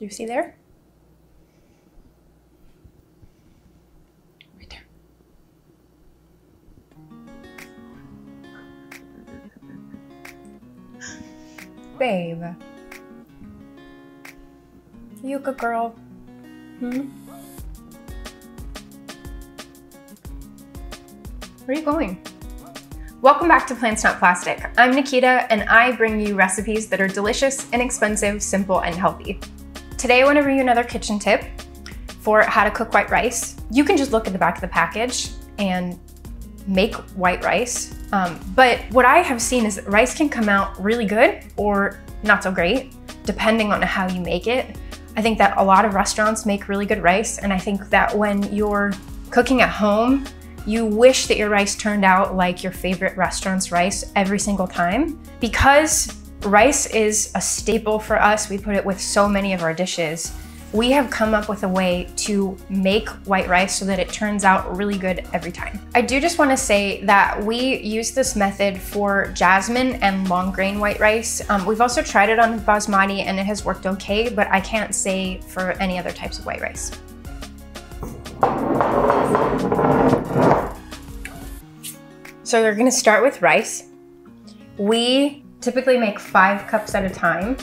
Do you see there? Right there. Babe. You good girl? Hmm? Where are you going? Welcome back to Plants Not Plastic. I'm Nikita and I bring you recipes that are delicious, inexpensive, simple, and healthy. Today I want to bring you another kitchen tip for how to cook white rice. You can just look at the back of the package and make white rice. Um, but what I have seen is that rice can come out really good or not so great, depending on how you make it. I think that a lot of restaurants make really good rice, and I think that when you're cooking at home, you wish that your rice turned out like your favorite restaurant's rice every single time. Because rice is a staple for us, we put it with so many of our dishes, we have come up with a way to make white rice so that it turns out really good every time. I do just wanna say that we use this method for jasmine and long grain white rice. Um, we've also tried it on basmati and it has worked okay, but I can't say for any other types of white rice. So we're gonna start with rice. We typically make five cups at a time.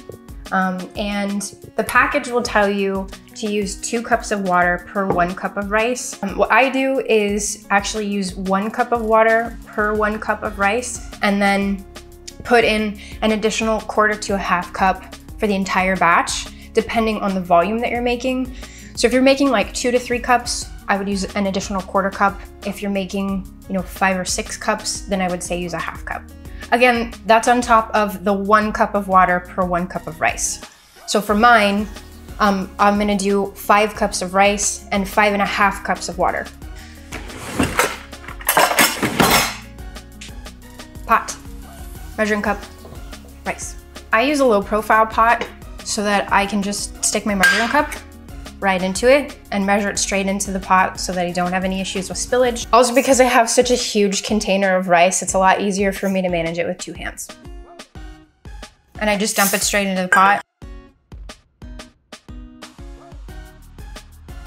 Um, and the package will tell you to use two cups of water per one cup of rice. Um, what I do is actually use one cup of water per one cup of rice and then put in an additional quarter to a half cup for the entire batch, depending on the volume that you're making. So if you're making like two to three cups, I would use an additional quarter cup. If you're making, you know, five or six cups, then I would say use a half cup. Again, that's on top of the one cup of water per one cup of rice. So for mine, um, I'm gonna do five cups of rice and five and a half cups of water. Pot, measuring cup, rice. I use a low profile pot so that I can just stick my measuring cup right into it and measure it straight into the pot so that I don't have any issues with spillage. Also because I have such a huge container of rice, it's a lot easier for me to manage it with two hands. And I just dump it straight into the pot.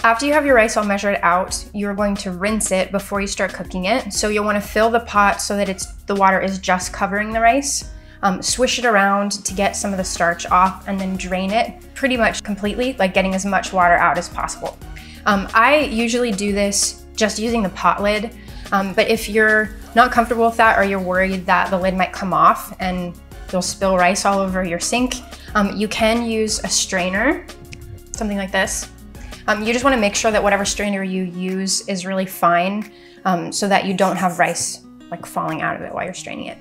After you have your rice all measured out, you're going to rinse it before you start cooking it. So you'll wanna fill the pot so that it's the water is just covering the rice. Um, swish it around to get some of the starch off and then drain it pretty much completely, like getting as much water out as possible. Um, I usually do this just using the pot lid, um, but if you're not comfortable with that or you're worried that the lid might come off and you'll spill rice all over your sink, um, you can use a strainer, something like this. Um, you just wanna make sure that whatever strainer you use is really fine um, so that you don't have rice like falling out of it while you're straining it.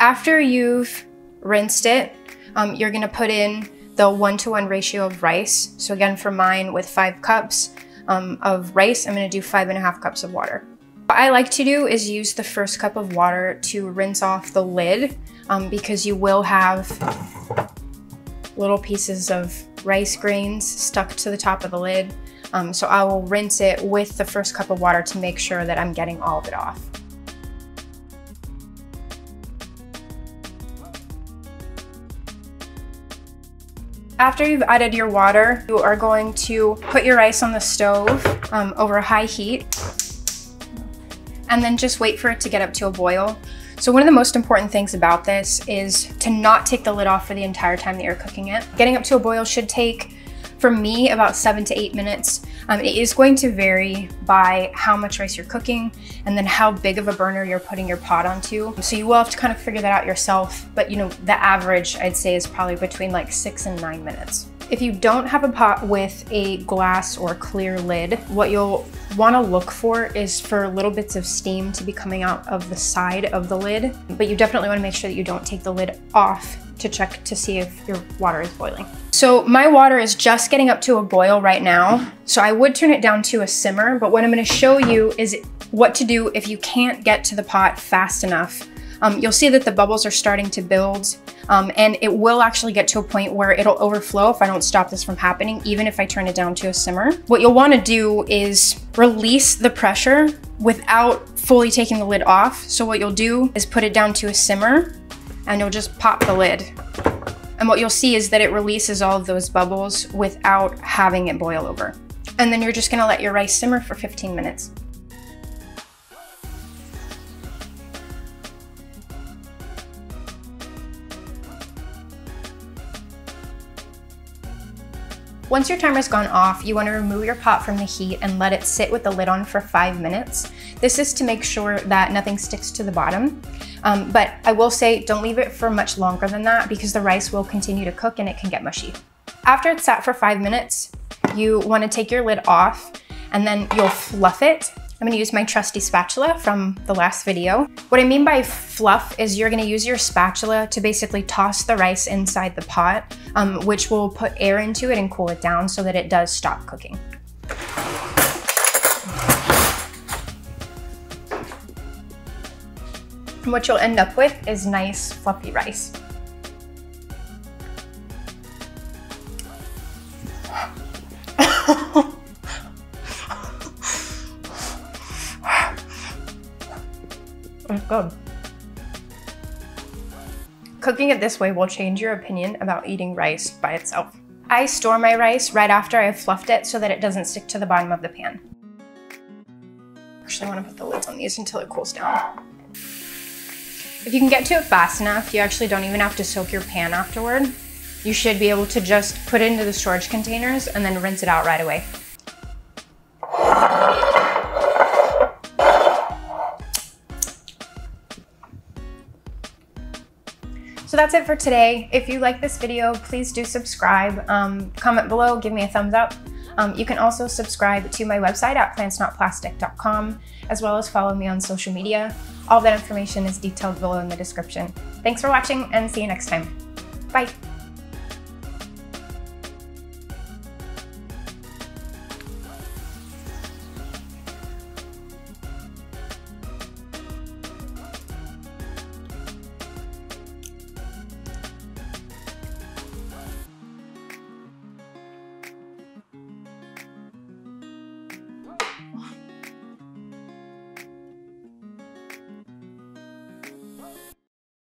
After you've rinsed it, um, you're gonna put in the one-to-one -one ratio of rice. So again, for mine with five cups um, of rice, I'm gonna do five and a half cups of water. What I like to do is use the first cup of water to rinse off the lid um, because you will have little pieces of rice grains stuck to the top of the lid. Um, so I will rinse it with the first cup of water to make sure that I'm getting all of it off. After you've added your water, you are going to put your rice on the stove um, over a high heat and then just wait for it to get up to a boil. So one of the most important things about this is to not take the lid off for the entire time that you're cooking it. Getting up to a boil should take for me, about seven to eight minutes. Um, it is going to vary by how much rice you're cooking and then how big of a burner you're putting your pot onto. So you will have to kind of figure that out yourself. But you know, the average I'd say is probably between like six and nine minutes. If you don't have a pot with a glass or clear lid, what you'll want to look for is for little bits of steam to be coming out of the side of the lid, but you definitely want to make sure that you don't take the lid off to check to see if your water is boiling. So my water is just getting up to a boil right now. So I would turn it down to a simmer, but what I'm gonna show you is what to do if you can't get to the pot fast enough. Um, you'll see that the bubbles are starting to build um, and it will actually get to a point where it'll overflow if I don't stop this from happening, even if I turn it down to a simmer. What you'll wanna do is release the pressure without fully taking the lid off. So what you'll do is put it down to a simmer and you'll just pop the lid And what you'll see is that it releases all of those bubbles without having it boil over. And then you're just gonna let your rice simmer for 15 minutes. Once your timer's gone off, you wanna remove your pot from the heat and let it sit with the lid on for five minutes. This is to make sure that nothing sticks to the bottom. Um, but I will say don't leave it for much longer than that because the rice will continue to cook and it can get mushy. After it's sat for five minutes, you wanna take your lid off and then you'll fluff it I'm gonna use my trusty spatula from the last video. What I mean by fluff is you're gonna use your spatula to basically toss the rice inside the pot, um, which will put air into it and cool it down so that it does stop cooking. And what you'll end up with is nice fluffy rice. Good. Cooking it this way will change your opinion about eating rice by itself. I store my rice right after I've fluffed it so that it doesn't stick to the bottom of the pan. Actually, I want to put the lids on these until it cools down. If you can get to it fast enough, you actually don't even have to soak your pan afterward. You should be able to just put it into the storage containers and then rinse it out right away. That's it for today. If you like this video, please do subscribe. Um, comment below, give me a thumbs up. Um, you can also subscribe to my website at plantsnotplastic.com, as well as follow me on social media. All that information is detailed below in the description. Thanks for watching and see you next time. Bye.